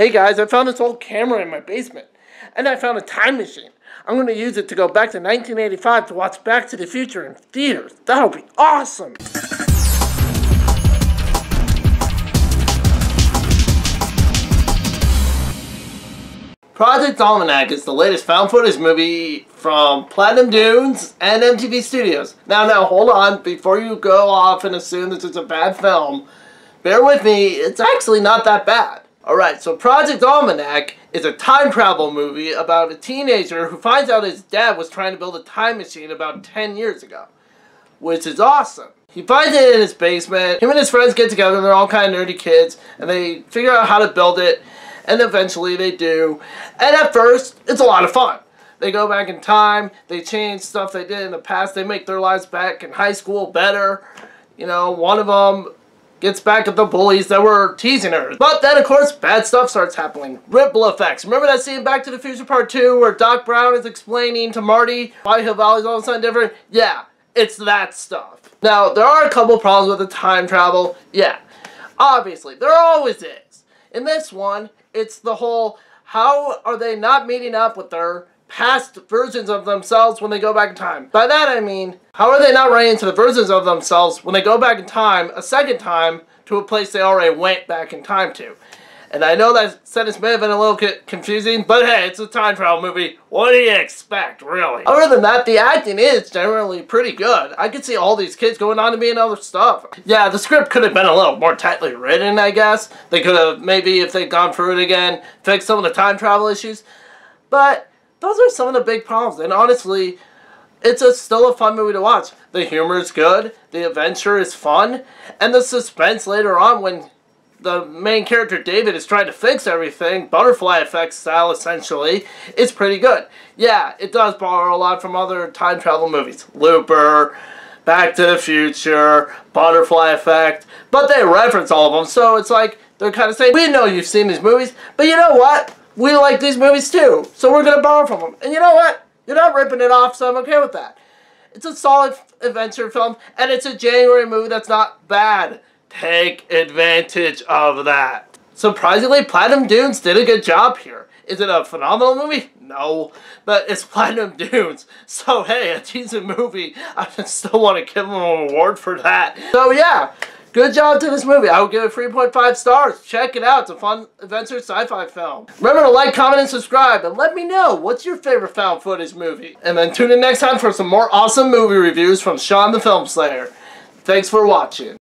Hey guys, I found this old camera in my basement. And I found a time machine. I'm going to use it to go back to 1985 to watch Back to the Future in theaters. That'll be awesome! Project Almanac is the latest found footage movie from Platinum Dunes and MTV Studios. Now, now, hold on. Before you go off and assume this is a bad film, bear with me. It's actually not that bad. Alright, so Project Almanac is a time travel movie about a teenager who finds out his dad was trying to build a time machine about 10 years ago. Which is awesome. He finds it in his basement. Him and his friends get together, they're all kind of nerdy kids, and they figure out how to build it and eventually they do. And at first, it's a lot of fun. They go back in time, they change stuff they did in the past, they make their lives back in high school better. You know, one of them gets back at the bullies that were teasing her. But then, of course, bad stuff starts happening. Ripple effects. Remember that scene Back to the Future Part 2 where Doc Brown is explaining to Marty why Hill Valley's all of a sudden different? Yeah, it's that stuff. Now, there are a couple problems with the time travel. Yeah, obviously, there always is. In this one, it's the whole, how are they not meeting up with their past versions of themselves when they go back in time? By that I mean, how are they not running into the versions of themselves when they go back in time a second time to a place they already went back in time to? And I know that sentence may have been a little bit confusing, but hey, it's a time travel movie. What do you expect, really? Other than that, the acting is generally pretty good. I could see all these kids going on to be in other stuff. Yeah, the script could have been a little more tightly written, I guess. They could have, maybe if they'd gone through it again, fixed some of the time travel issues. But those are some of the big problems, and honestly, it's a, still a fun movie to watch. The humor is good, the adventure is fun, and the suspense later on when the main character David is trying to fix everything, butterfly effect style essentially, it's pretty good. Yeah, it does borrow a lot from other time travel movies. Looper, Back to the Future, Butterfly Effect, but they reference all of them, so it's like they're kind of saying, we know you've seen these movies, but you know what? We like these movies too, so we're going to borrow from them. And you know what? You're not ripping it off, so I'm okay with that. It's a solid adventure film, and it's a January movie that's not bad. Take advantage of that. Surprisingly, Platinum Dunes did a good job here. Is it a phenomenal movie? No, but it's Platinum Dunes. So hey, a decent movie. I still want to give them an award for that. So yeah, good job to this movie. I would give it 3.5 stars. Check it out. It's a fun adventure sci-fi film. Remember to like, comment, and subscribe. And let me know what's your favorite found footage movie. And then tune in next time for some more awesome movie reviews from Sean the Film Slayer. Thanks for watching.